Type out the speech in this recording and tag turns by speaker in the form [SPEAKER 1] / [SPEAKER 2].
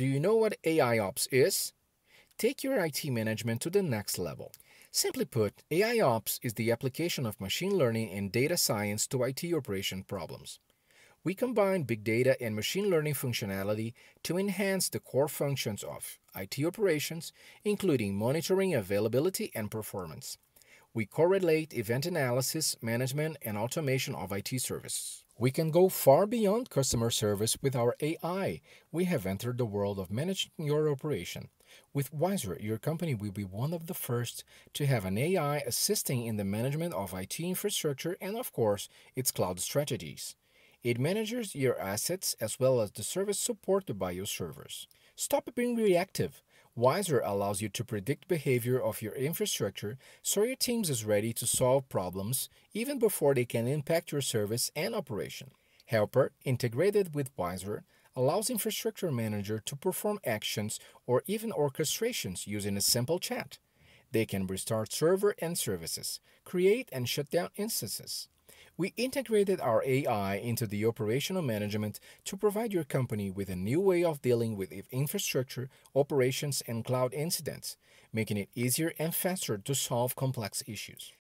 [SPEAKER 1] Do you know what AIOps is? Take your IT management to the next level. Simply put, AIOps is the application of machine learning and data science to IT operation problems. We combine big data and machine learning functionality to enhance the core functions of IT operations, including monitoring availability and performance. We correlate event analysis, management, and automation of IT services. We can go far beyond customer service with our AI. We have entered the world of managing your operation. With Wiser, your company will be one of the first to have an AI assisting in the management of IT infrastructure and, of course, its cloud strategies. It manages your assets as well as the service supported by your servers. Stop being reactive. Wiser allows you to predict behavior of your infrastructure so your teams is ready to solve problems even before they can impact your service and operation. Helper, integrated with Wiser, allows infrastructure manager to perform actions or even orchestrations using a simple chat. They can restart server and services, create and shut down instances, we integrated our AI into the operational management to provide your company with a new way of dealing with infrastructure, operations, and cloud incidents, making it easier and faster to solve complex issues.